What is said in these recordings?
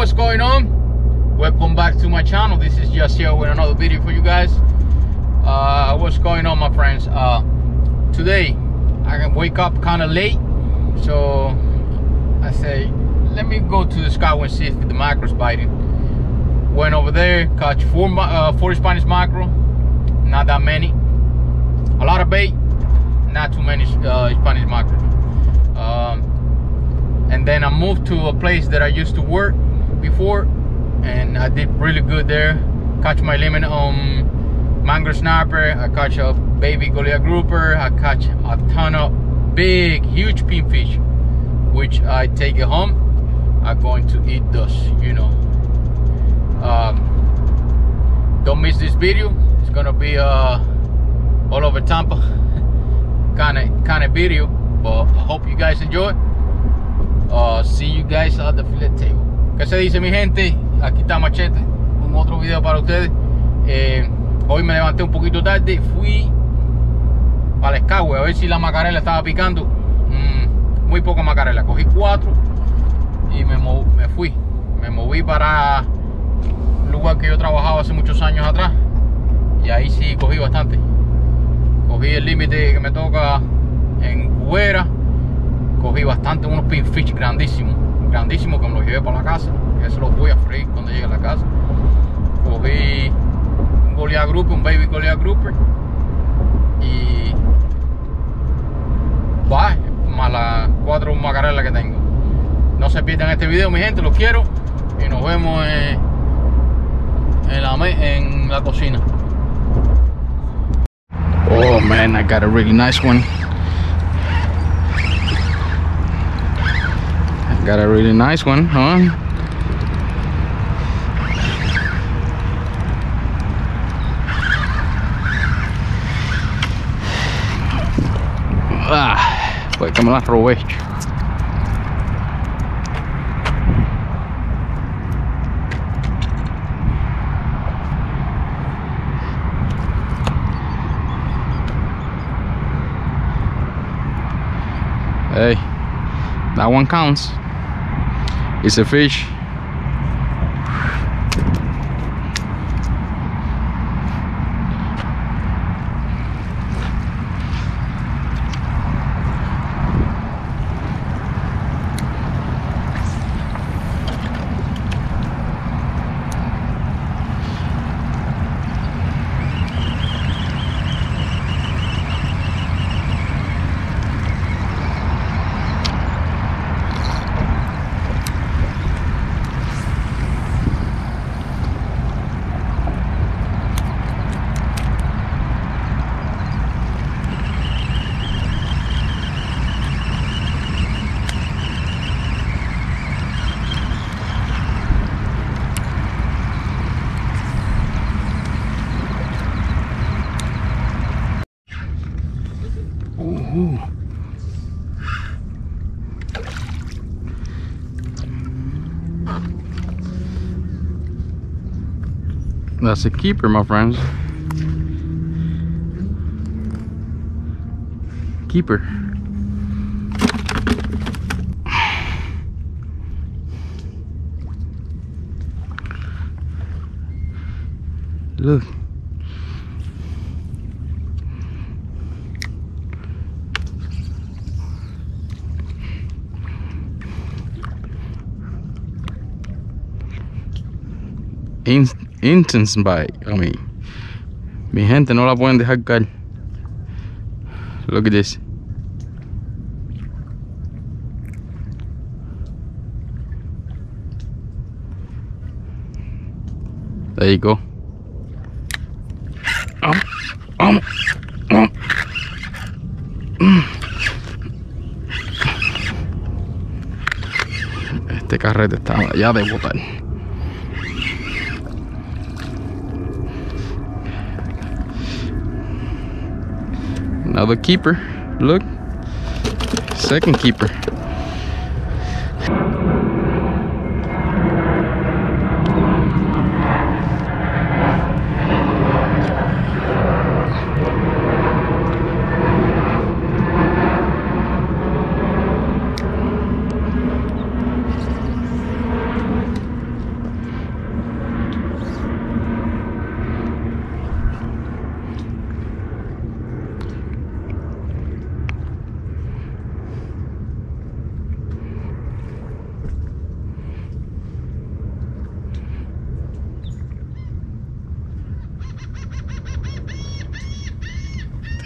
what's going on? Welcome back to my channel. This is just here with another video for you guys. Uh, what's going on my friends? Uh, today I can wake up kind of late so I say let me go to the sky and see if the macro's biting. Went over there catch four uh, four Spanish macro not that many. A lot of bait not too many uh, Spanish macro um, and then I moved to a place that I used to work before and I did really good there. Catch my limit on mangrove snapper. I catch a baby Goliath grouper. I catch a ton of big huge pinfish which I take it home. I'm going to eat those you know. Um, don't miss this video. It's gonna be uh, all over Tampa. Kind of kind of video but I hope you guys enjoy. Uh, see you guys at the fillet table. ¿Qué se dice mi gente? Aquí está Machete, un otro video para ustedes. Eh, hoy me levanté un poquito tarde, fui para el escagüe a ver si la macarela estaba picando. Mm, muy poca macarela, cogí cuatro y me, fui. Me moví para un lugar que yo trabajaba hace muchos años atrás y ahí sí cogí bastante. Cogí el límite que me toca en Cubera cogí bastante unos pinfish grandísimos grandísimos que me los llevé para la casa. Eso los voy a freír cuando llegue a la casa. Cogí un Goliath Grouper, un baby Goliath Grouper. Y va más las cuatro macarelas que tengo. No se pierdan este video mi gente los quiero. Y nos vemos en, en, la, en la cocina. Oh man I got a really nice one Got a really nice one, huh? Ah, foi como lá para o oeste. Hey, that one counts. It's a fish. That's a keeper, my friends. Keeper. Look. Intense bite. I mean, mi gente no la pueden dejar caer. Look at this. There you go. Um, um, um. Este carrete está ya de botar. Another keeper. Look. Second keeper.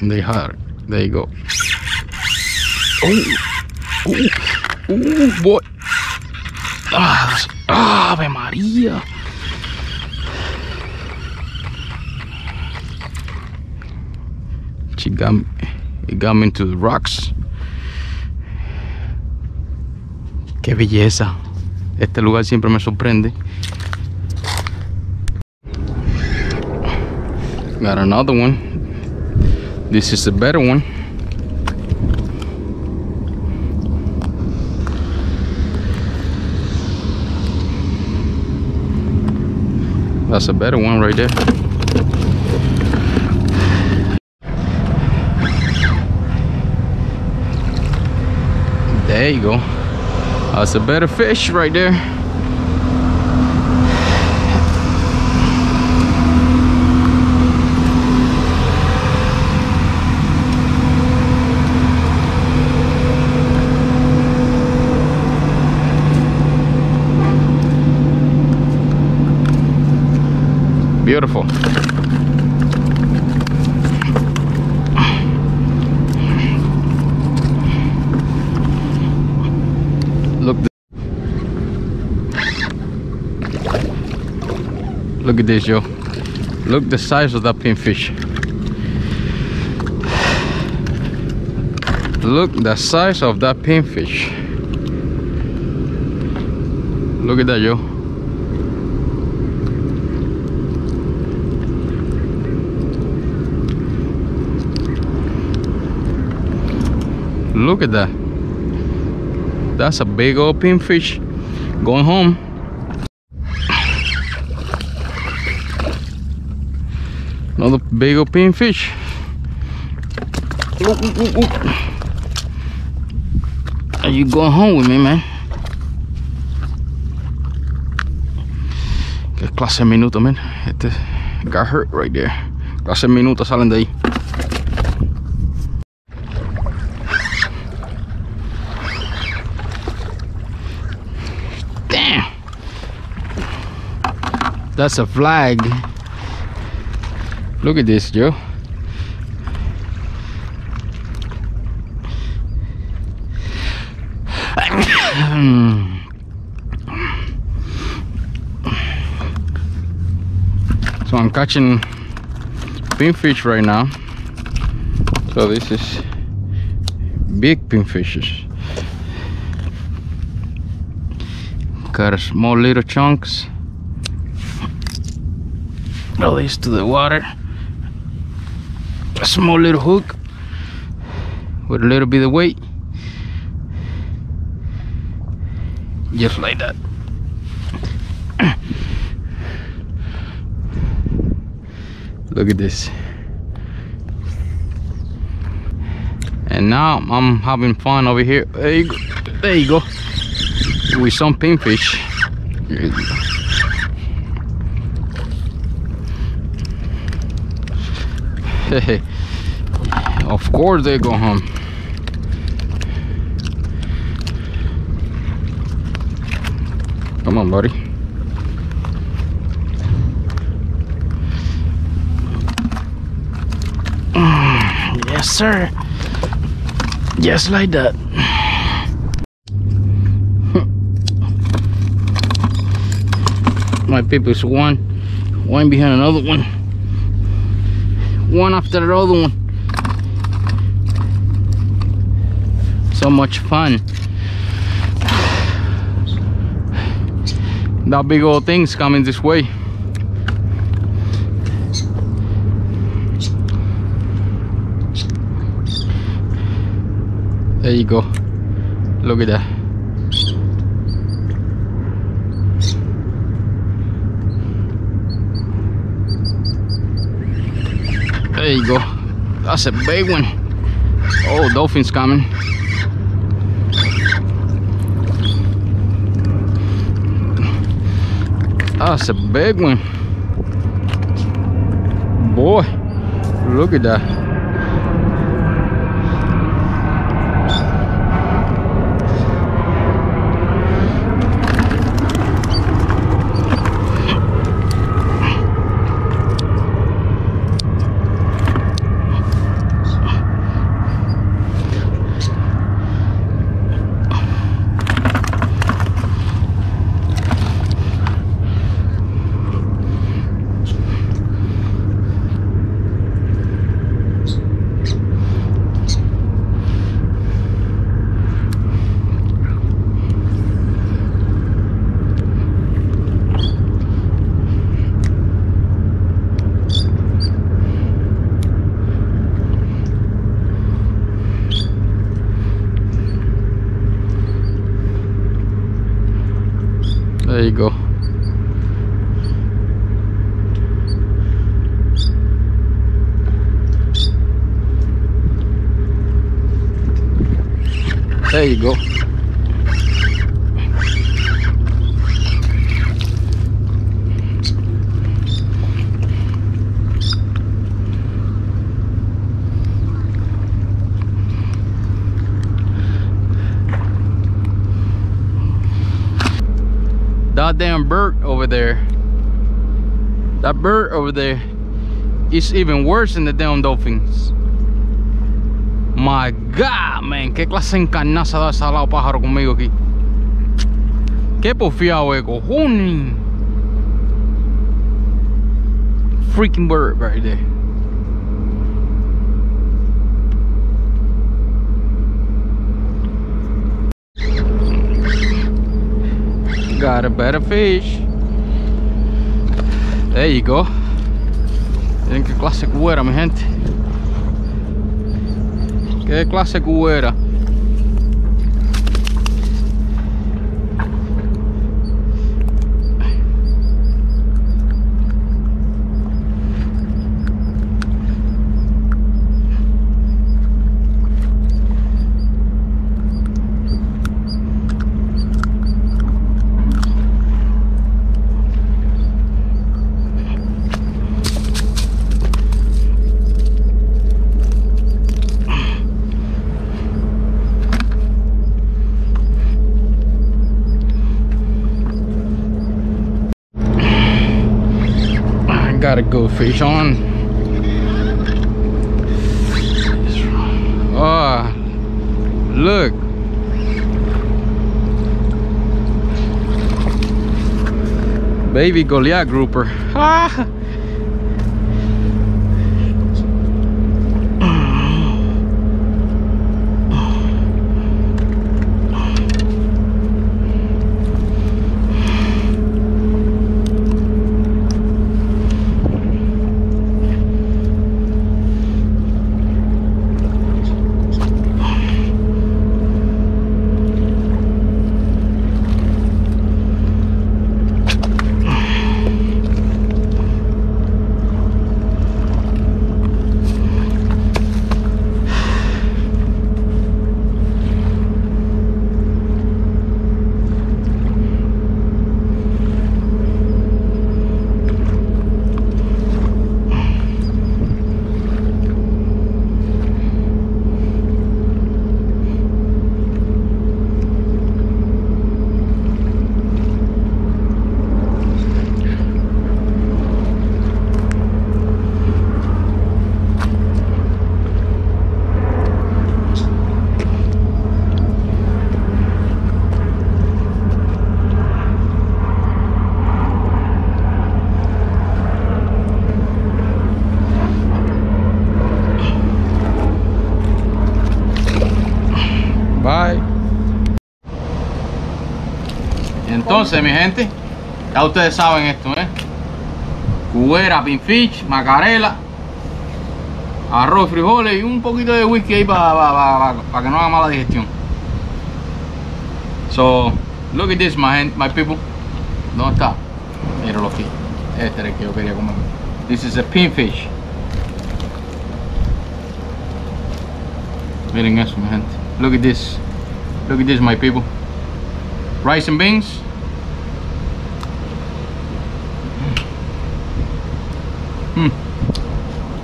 They hard. There you go. Oh, oh, oh, boy. Ah, Ave Maria. She got, it got me into the rocks. Qué belleza. Este lugar siempre me sorprende. Got another one. This is a better one. That's a better one right there. There you go. That's a better fish right there. Beautiful. Look. Look at this, yo. Look the size of that pinfish. Look the size of that pinfish. Look at that, yo. Look at that. That's a big old pinfish going home. Another big old pinfish. Are you going home with me, man? Qué clase de minuto, man. Este got hurt right there. Clase de minutos salen de ahí. Damn. That's a flag. Look at this, Joe. so I'm catching pinfish right now. So this is big pinfishes. Got small little chunks. Release to the water. A small little hook with a little bit of weight. Just like that. Look at this. And now I'm having fun over here. There you go. There you go. With some pinfish. of course they go home. Come on, buddy. Yes, sir. Just like that. My people's one, one behind another one, one after the other one. So much fun. That big old thing's coming this way. There you go. Look at that. There you go. That's a big one. Oh, dolphin's coming. That's a big one. Boy, look at that. There you go. There you go. That damn bird over there. That bird over there is even worse than the damn dolphins. My God, man. Qué clase encarnaza da esa lado pájaro conmigo aquí. Qué porfiado de cojones. Freaking bird right there. Got a better fish. There you go. Miren qué clase cubera, mi gente. Qué clase cubera. I got a good fish on. Oh, look. Baby Goliath grouper. Ah. Entonces, mi gente, ya ustedes saben esto, ¿eh? Cubera, pinfish, macarela, arroz, frijoles y un poquito de whisky ahí para que no haga mala digestión. So, look at this, my, my people. ¿Dónde está? Míralo aquí. Este era el que yo quería comer. This is a pinfish. Miren eso, mi gente. Look at this. Look at this, my people. Rice and beans.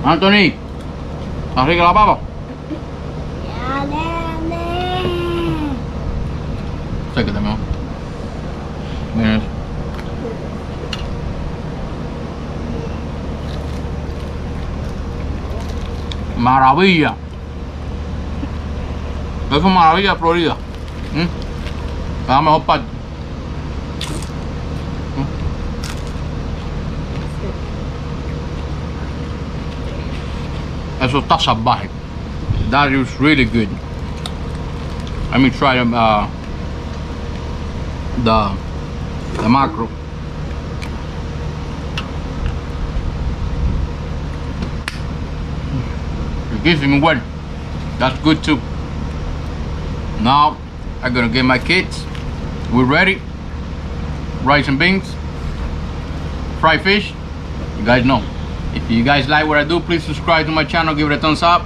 Anthony, ¿está rica la papa? Ya, nene. Sécate mejor. Miren eso. Maravilla. Eso es maravilla Florida. ¿Mm? La mejor parte. Eso está salvaje. That is really good. Let me try them, uh, the the macro. Riquísimo well. That's good too. Now I'm gonna get my kids. We're ready. rice and beans, fried fish. You guys know. If you guys like what I do, please subscribe to my channel, give it a thumbs up,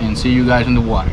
and see you guys in the water.